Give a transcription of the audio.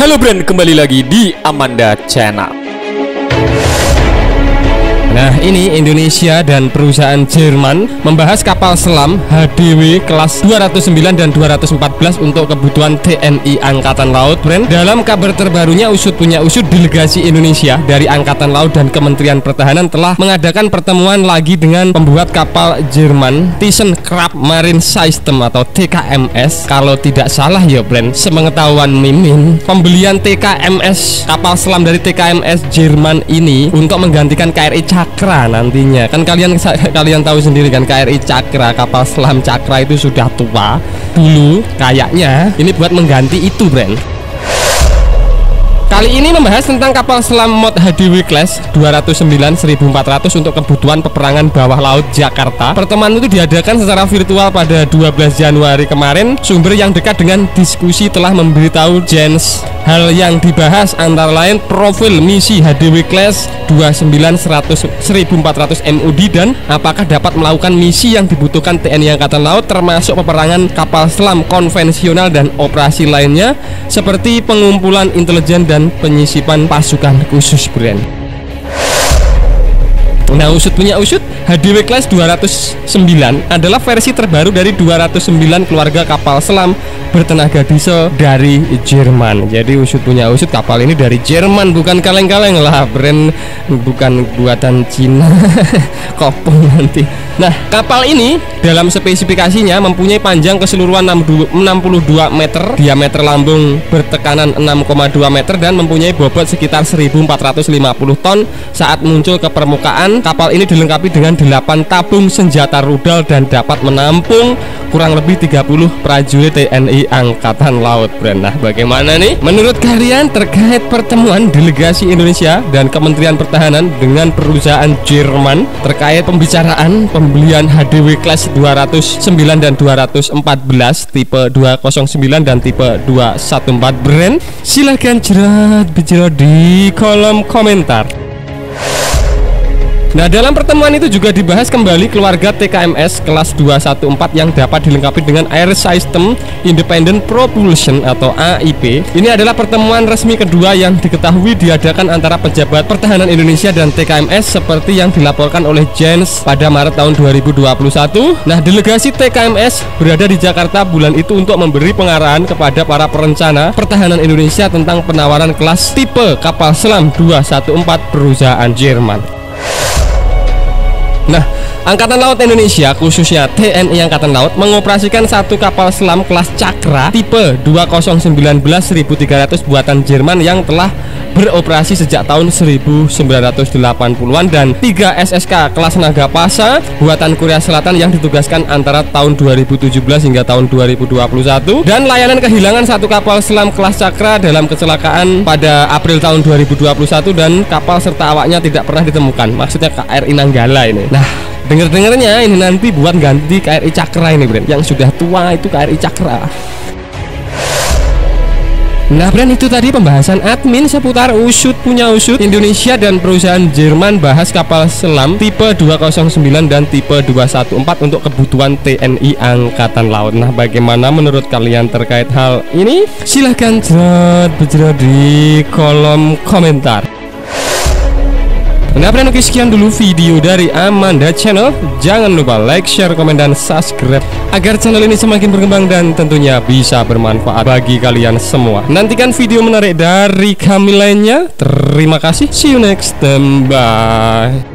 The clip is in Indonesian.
Halo Brand, kembali lagi di Amanda Channel. Nah ini Indonesia dan perusahaan Jerman membahas kapal selam HDW kelas 209 dan 214 untuk kebutuhan TNI Angkatan Laut Brand Dalam kabar terbarunya usut punya usut delegasi Indonesia dari Angkatan Laut dan Kementerian Pertahanan telah mengadakan pertemuan lagi dengan pembuat kapal Jerman Thyssen Krab Marine System atau TKMS Kalau tidak salah ya Brand, semengetahuan Mimin Pembelian TKMS kapal selam dari TKMS Jerman ini untuk menggantikan KRI Cakra nantinya kan kalian kalian tahu sendiri kan KRI Cakra kapal selam Cakra itu sudah tua dulu kayaknya ini buat mengganti itu brand Kali ini membahas tentang kapal selam mod HDW Class 209 1400 untuk kebutuhan peperangan bawah laut Jakarta. Pertemuan itu diadakan secara virtual pada 12 Januari kemarin. Sumber yang dekat dengan diskusi telah memberitahu Jens Hal yang dibahas antara lain profil misi HDW Class 29100 1400 MUD dan apakah dapat melakukan misi yang dibutuhkan TNI Angkatan Laut termasuk peperangan kapal selam konvensional dan operasi lainnya seperti pengumpulan intelijen dan penyisipan pasukan khusus brand. Nah usut punya usut HDW Class 209 adalah versi terbaru dari 209 keluarga kapal selam bertenaga diesel dari Jerman. Jadi usut punya usut kapal ini dari Jerman bukan kaleng-kaleng lah, brand bukan buatan Cina. Kopong nanti. Nah, kapal ini dalam spesifikasinya mempunyai panjang keseluruhan 62 meter, diameter lambung bertekanan 6,2 meter dan mempunyai bobot sekitar 1450 ton. Saat muncul ke permukaan, kapal ini dilengkapi dengan 8 tabung senjata rudal dan dapat menampung kurang lebih 30 prajurit TNI Angkatan Laut Brand. Nah bagaimana nih? Menurut kalian terkait pertemuan delegasi Indonesia dan Kementerian Pertahanan dengan perusahaan Jerman terkait pembicaraan pembelian HDW Class 209 dan 214 tipe 209 dan tipe 214 Brand silahkan jerat bicara di kolom komentar Nah dalam pertemuan itu juga dibahas kembali keluarga TKMS kelas 214 yang dapat dilengkapi dengan Air System Independent Propulsion atau AIP Ini adalah pertemuan resmi kedua yang diketahui diadakan antara pejabat pertahanan Indonesia dan TKMS seperti yang dilaporkan oleh Jens pada Maret tahun 2021 Nah delegasi TKMS berada di Jakarta bulan itu untuk memberi pengarahan kepada para perencana pertahanan Indonesia tentang penawaran kelas tipe kapal selam 214 perusahaan Jerman Nah, Angkatan Laut Indonesia khususnya TNI Angkatan Laut mengoperasikan satu kapal selam kelas Cakra tipe 2019 1300 buatan Jerman yang telah beroperasi sejak tahun 1980-an dan 3 SSK kelas Nagapasa buatan Korea Selatan yang ditugaskan antara tahun 2017 hingga tahun 2021 dan layanan kehilangan satu kapal selam kelas Cakra dalam kecelakaan pada April tahun 2021 dan kapal serta awaknya tidak pernah ditemukan. Maksudnya KRI Nanggala ini. Nah Dengar-dengarnya ini nanti buat ganti KRI Cakra ini Yang sudah tua itu KRI Cakra Nah brand itu tadi pembahasan admin seputar usut punya usut Indonesia dan perusahaan Jerman bahas kapal selam tipe 209 dan tipe 214 untuk kebutuhan TNI Angkatan Laut Nah bagaimana menurut kalian terkait hal ini? Silahkan jerat di kolom komentar Nah friend oke sekian dulu video dari Amanda Channel. Jangan lupa like, share, komen, dan subscribe Agar channel ini semakin berkembang dan tentunya bisa bermanfaat bagi kalian semua. Nantikan video menarik dari kami lainnya. Terima kasih, see you next time, bye